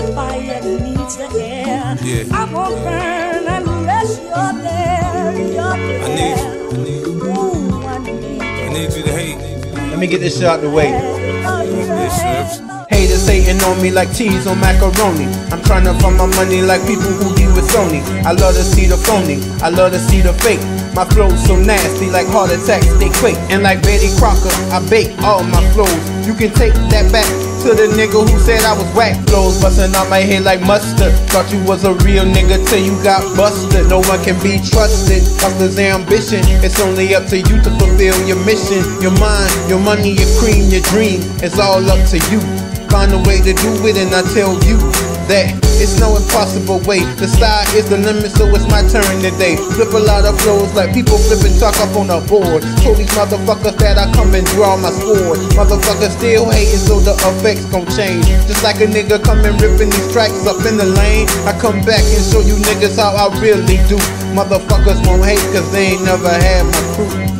the fire needs the air. Yeah. I won't burn unless you're there. You're there. I need, I need, Ooh, I need I need you to hate. Let me get this shit out the way. This slips. Haters hating on me like cheese on macaroni. I'm trying to find my money like people who be with Sony. I love to see the phony, I love to see the fake. My flow's so nasty like heart attacks, they quake. And like Betty Crocker, I bake all my flows. You can take that back to the nigga who said I was whack. Flows busting out my head like mustard. Thought you was a real nigga till you got busted. No one can be trusted. Hustler's ambition. It's only up to you to fulfill your mission. Your mind, your money, your cream, your dream. It's all up to you. Find a way to do it, and I tell you that it's no impossible way. The sky is the limit, so it's my turn today. Flip a lot of flows like people flipping talk up on a board. Told these motherfuckers that I come and draw my sword. Motherfuckers still hating, so the effects gon' change. Just like a nigga coming ripping these tracks up in the lane. I come back and show you niggas how I really do. Motherfuckers won't hate, cause they ain't never had my crew.